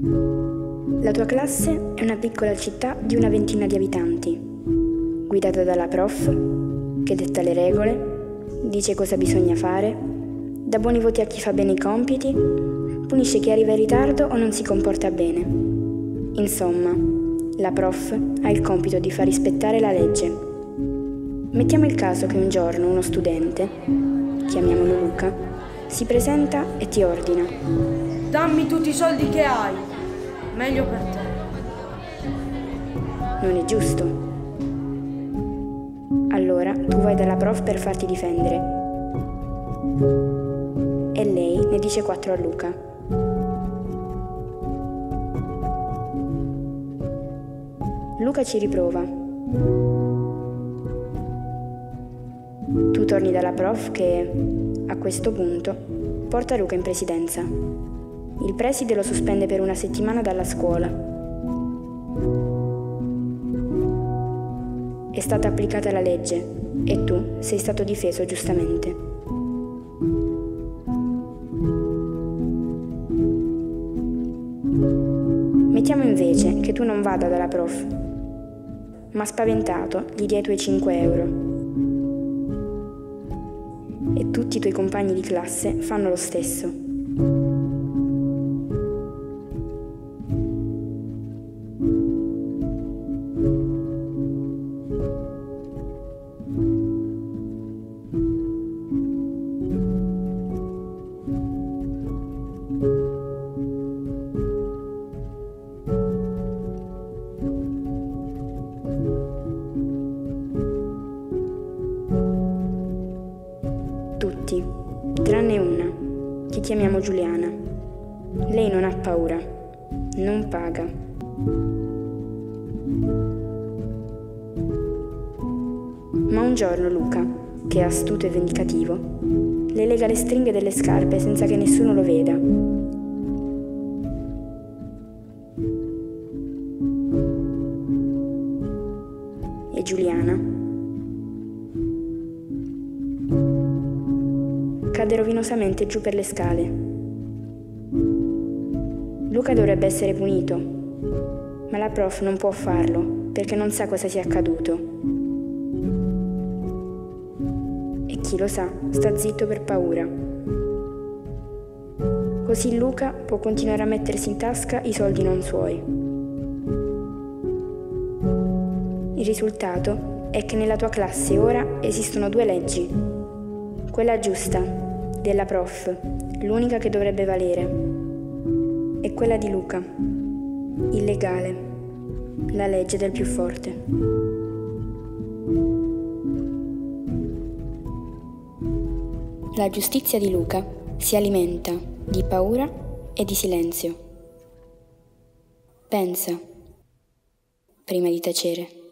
La tua classe è una piccola città di una ventina di abitanti, guidata dalla prof, che detta le regole, dice cosa bisogna fare, dà buoni voti a chi fa bene i compiti, punisce chi arriva in ritardo o non si comporta bene. Insomma, la prof ha il compito di far rispettare la legge. Mettiamo il caso che un giorno uno studente, chiamiamolo Luca, si presenta e ti ordina. Dammi tutti i soldi che hai, meglio per te. Non è giusto. Allora tu vai dalla prof per farti difendere. E lei ne dice quattro a Luca. Luca ci riprova. Tu torni dalla prof che, a questo punto, porta Luca in presidenza. Il preside lo sospende per una settimana dalla scuola. È stata applicata la legge e tu sei stato difeso giustamente. Mettiamo invece che tu non vada dalla prof ma spaventato gli dia i tuoi 5 euro. E tutti i tuoi compagni di classe fanno lo stesso. Tutti, tranne una, che chiamiamo Giuliana. Lei non ha paura, non paga. Ma un giorno Luca, che è astuto e vendicativo, le lega le stringhe delle scarpe senza che nessuno lo veda. E Giuliana cade rovinosamente giù per le scale. Luca dovrebbe essere punito, ma la prof non può farlo perché non sa cosa sia accaduto. E chi lo sa sta zitto per paura. Così Luca può continuare a mettersi in tasca i soldi non suoi. Il risultato è che nella tua classe ora esistono due leggi. Quella giusta della prof, l'unica che dovrebbe valere, è quella di Luca, illegale, la legge del più forte. La giustizia di Luca si alimenta di paura e di silenzio. Pensa prima di tacere.